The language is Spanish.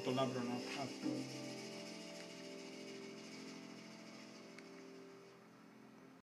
punto labrano. Ah,